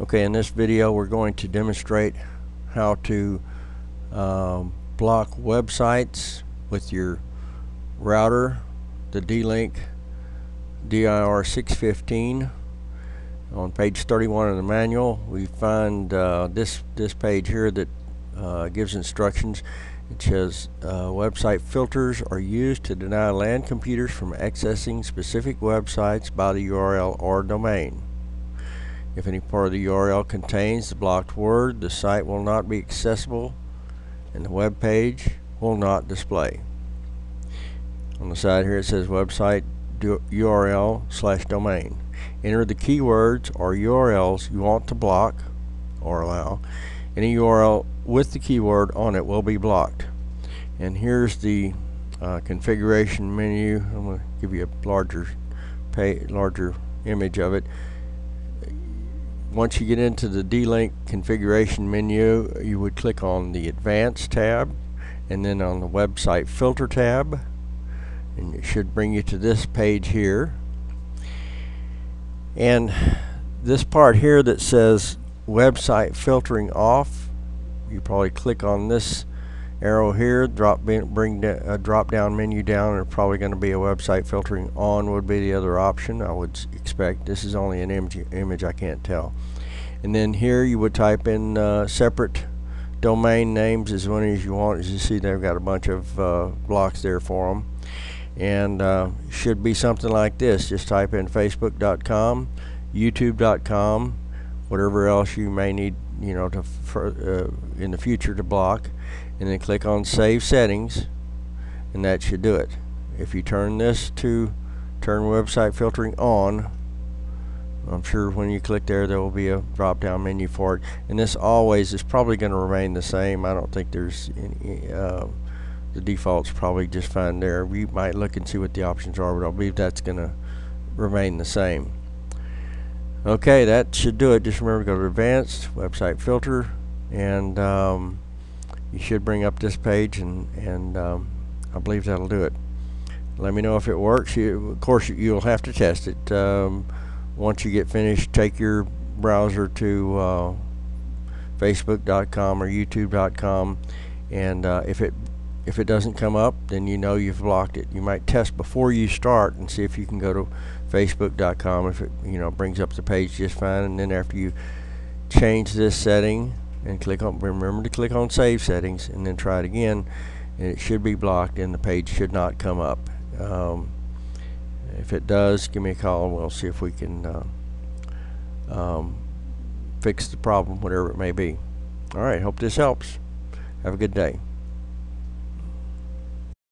Okay, in this video we're going to demonstrate how to um, block websites with your router, the D-Link DIR615. On page 31 of the manual we find uh, this, this page here that uh, gives instructions. It says uh, website filters are used to deny LAN computers from accessing specific websites by the URL or domain. If any part of the URL contains the blocked word, the site will not be accessible and the web page will not display. On the side here it says website URL slash domain. Enter the keywords or URLs you want to block or allow. Any URL with the keyword on it will be blocked. And here's the uh, configuration menu. I'm going to give you a larger larger image of it once you get into the D-Link configuration menu you would click on the advanced tab and then on the website filter tab and it should bring you to this page here. And this part here that says website filtering off you probably click on this arrow here drop bring a drop down menu down and probably going to be a website filtering on would be the other option. I would expect this is only an image image I can't tell. And then here you would type in uh, separate domain names as many as you want. As you see they've got a bunch of uh, blocks there for them and uh, should be something like this. Just type in facebook.com youtube.com whatever else you may need you know to for, uh, in the future to block and then click on save settings and that should do it. If you turn this to turn website filtering on I'm sure when you click there there will be a drop down menu for it. And this always is probably going to remain the same. I don't think there's any uh, the default's probably just fine there. We might look and see what the options are but I believe that's going to remain the same okay that should do it. Just remember to go to advanced website filter and um, you should bring up this page and and um, I believe that'll do it. Let me know if it works. You, of course you'll have to test it. Um, once you get finished take your browser to uh, facebook.com or youtube.com and uh, if it if it doesn't come up then you know you've blocked it. You might test before you start and see if you can go to facebook.com if it you know brings up the page just fine. And then after you change this setting and click on remember to click on save settings and then try it again and it should be blocked and the page should not come up. Um, if it does give me a call and we'll see if we can uh, um, fix the problem whatever it may be. Alright hope this helps. Have a good day